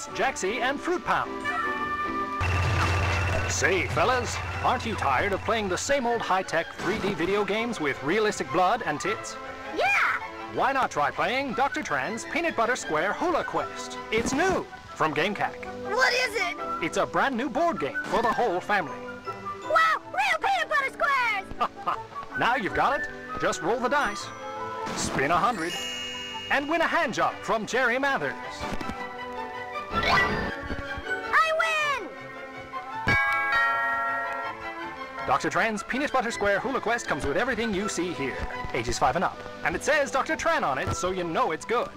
It's Jaxie and Fruit Pound. Say, fellas, aren't you tired of playing the same old high-tech 3D video games with realistic blood and tits? Yeah! Why not try playing Dr. Tran's Peanut Butter Square Hula Quest? It's new from GameCack. What is it? It's a brand new board game for the whole family. Wow! Real peanut butter squares! now you've got it. Just roll the dice, spin a hundred, and win a hand job from Jerry Mathers. Dr. Tran's Peanut Butter Square Hula Quest comes with everything you see here. Ages 5 and up. And it says Dr. Tran on it, so you know it's good.